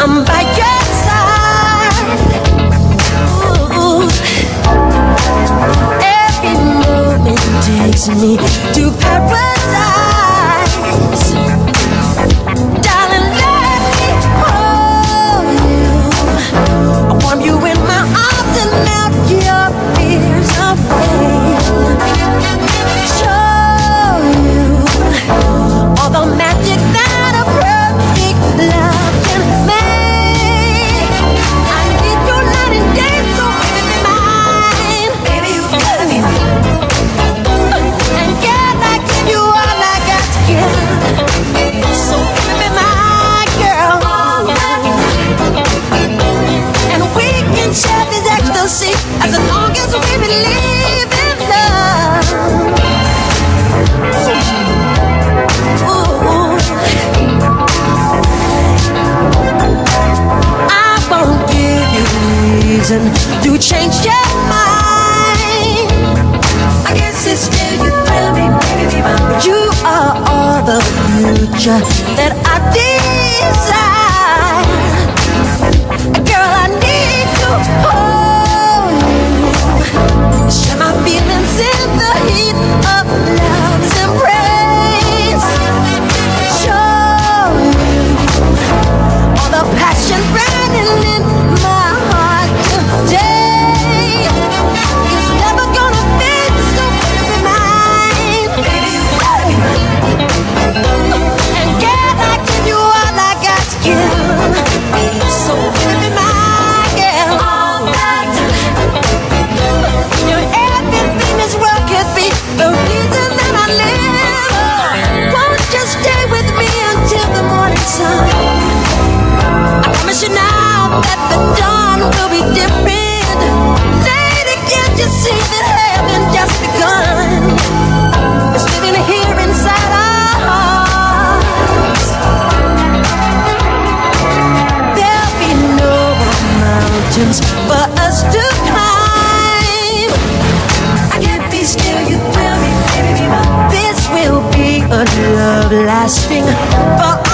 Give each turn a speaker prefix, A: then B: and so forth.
A: I'm by your side. Ooh. Every moment takes me to paradise. You are all the future that I desire. mountains for us to climb. I can't be still, you thrill me, baby. This will be a love lasting for